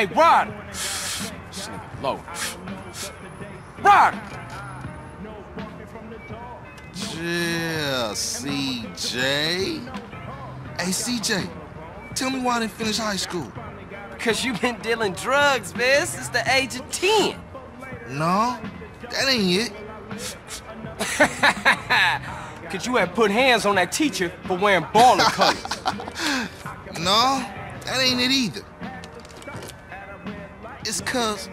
Hey, Rod! This nigga low. Rod! Yeah, CJ. Hey, CJ, tell me why I didn't finish high school. Cause you been dealing drugs, man, since the age of 10. No, that ain't it. Cause you had put hands on that teacher for wearing Ballas colors. No, that ain't it either. It's cause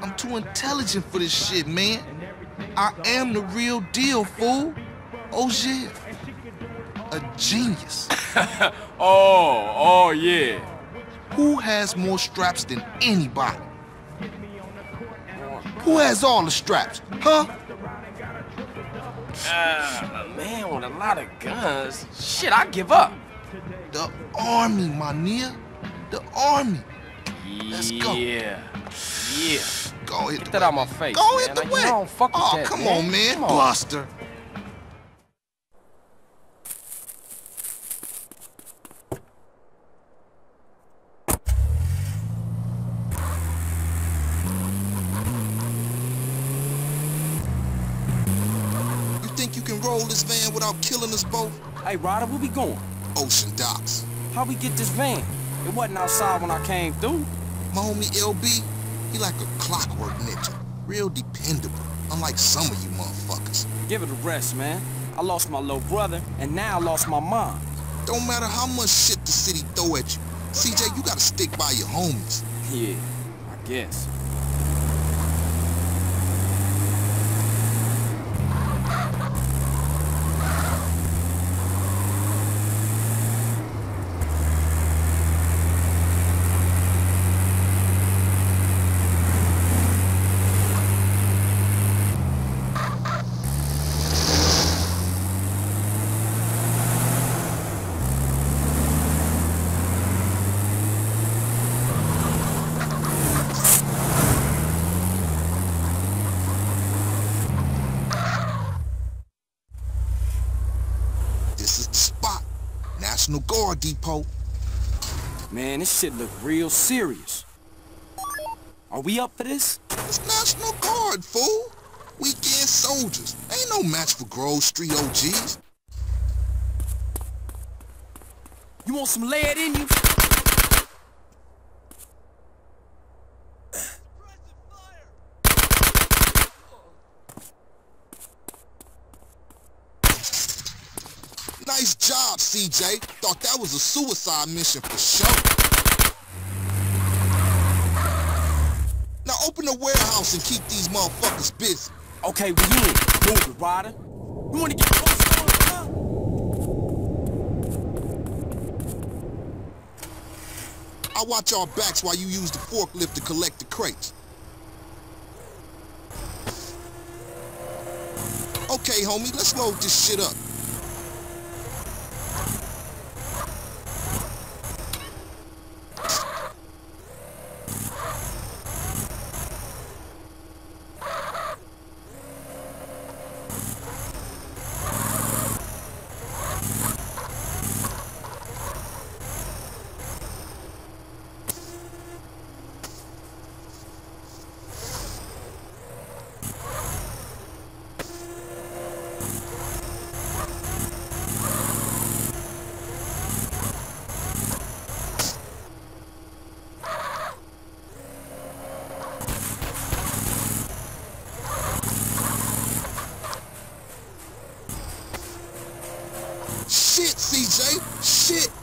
I'm too intelligent for this shit, man. I am the real deal, fool. Oh shit. A genius. oh, oh yeah. Who has more straps than anybody? Who has all the straps, huh? Uh, a man with a lot of guns. Shit, I give up. The army, my nigga. The army. Let's go. Yeah. Yeah. Go hit Get that out my face, Go man. hit the wet. don't fuck with oh, that, come man. on, man. Come on. Buster. You think you can roll this van without killing us both? Hey, Ryder, where we going? Ocean docks. How we get this van? It wasn't outside when I came through. My homie LB, he like a clockwork ninja. Real dependable. Unlike some of you motherfuckers. Give it a rest, man. I lost my little brother, and now I lost my mom. Don't matter how much shit the city throw at you. CJ, you gotta stick by your homies. Yeah, I guess. This is the spot. National Guard Depot. Man, this shit look real serious. Are we up for this? It's National Guard, fool. Weekend soldiers. Ain't no match for Grove Street OGs. You want some lead in you? Nice job, CJ. Thought that was a suicide mission for sure. Now open the warehouse and keep these motherfuckers busy. Okay, we in. Move it, Ryder. You wanna get close huh? I watch our backs while you use the forklift to collect the crates. Okay, homie, let's load this shit up. Shit!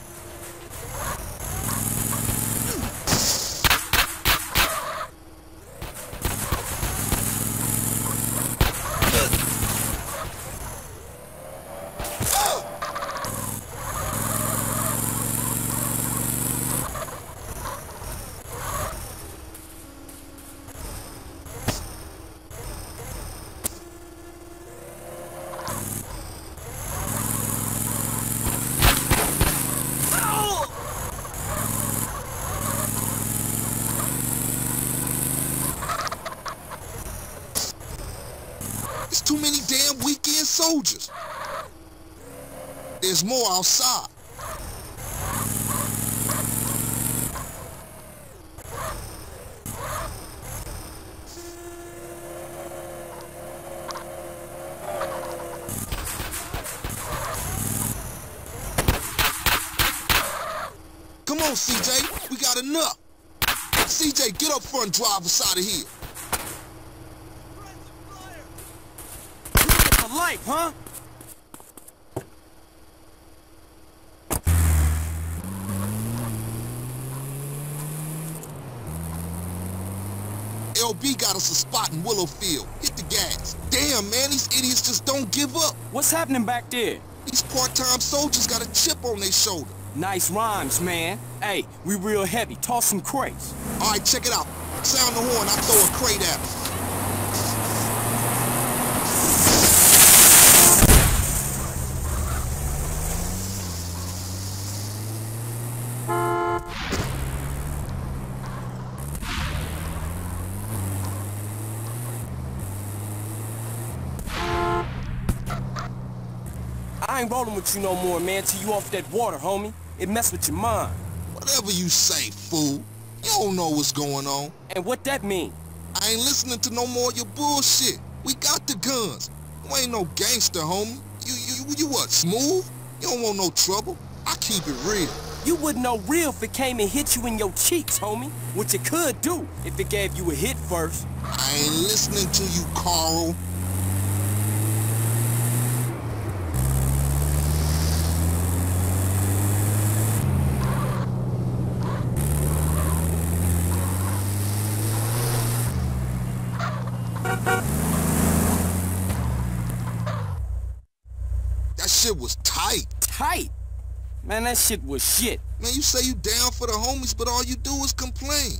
soldiers. There's more outside. Come on, CJ. We got enough. CJ, get up front and drive us out of here. Life, huh? LB got us a spot in Willowfield. Hit the gas. Damn, man, these idiots just don't give up. What's happening back there? These part-time soldiers got a chip on their shoulder. Nice rhymes, man. Hey, we real heavy. Toss some crates. All right, check it out. Sound the horn, I throw a crate at them. I ain't rolling with you no more, man, till you off that water, homie. It mess with your mind. Whatever you say, fool. You don't know what's going on. And what that mean? I ain't listening to no more of your bullshit. We got the guns. You ain't no gangster, homie. You, you, you what, smooth? You don't want no trouble. I keep it real. You wouldn't know real if it came and hit you in your cheeks, homie. Which it could do if it gave you a hit first. I ain't listening to you, Carl. That shit was tight. Tight. Man, that shit was shit. Man, you say you down for the homies, but all you do is complain.